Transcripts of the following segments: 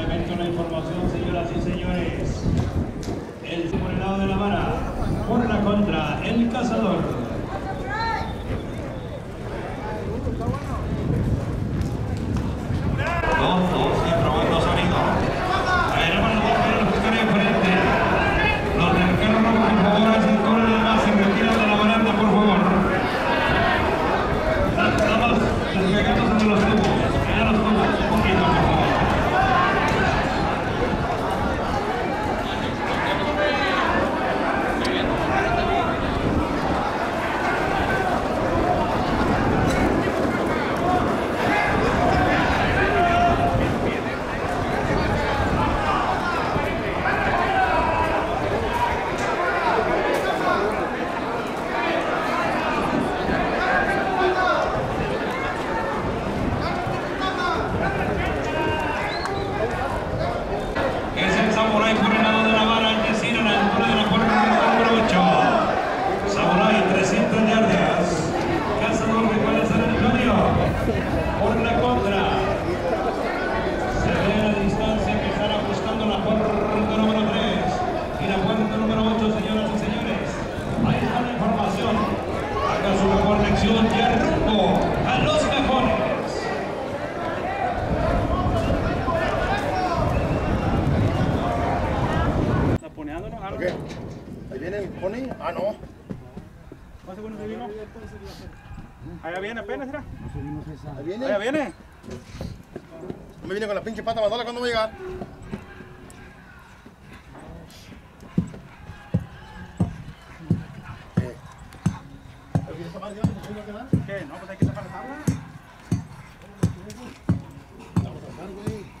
Complemento la información, señoras y señores. El por el lado de la vara, por la contra, el cazador. ¿Qué? ¿Ahí viene el pony? Ah, no. ¿Más seguro que vino? Allá viene apenas, ¿será? Ahí viene. Allá viene. Me viene con la pinche pata mandala cuando va a llegar. ¿No se? ¿Qué? No, pues hay que sacar la tabla. Vamos a andar, güey.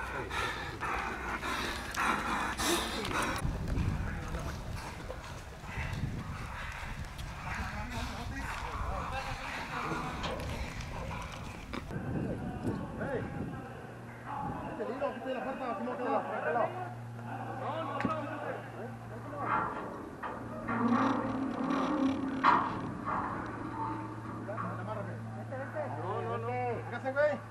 Véngase, güey.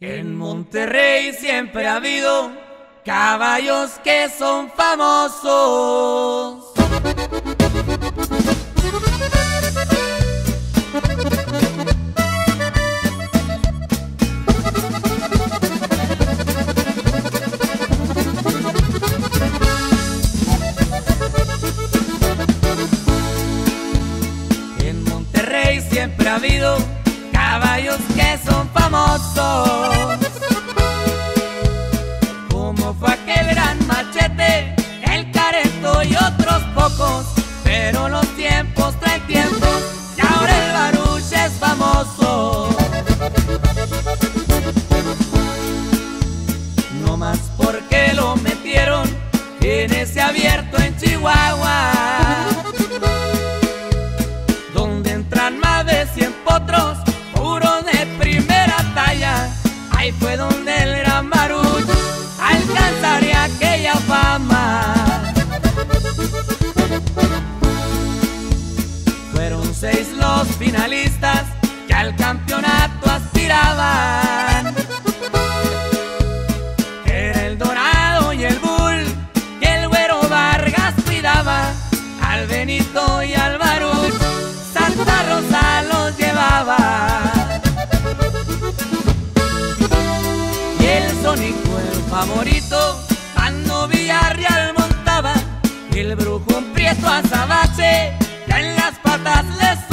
En Monterrey siempre ha habido caballos que son famosos. otros puros de primera talla. Ahí fue donde el gran Baruch alcanzaría aquella fama. Fueron seis los finalistas platónico, el favorito, cuando Villarreal montaba, el brujo en prieto azabache, ya en las patas les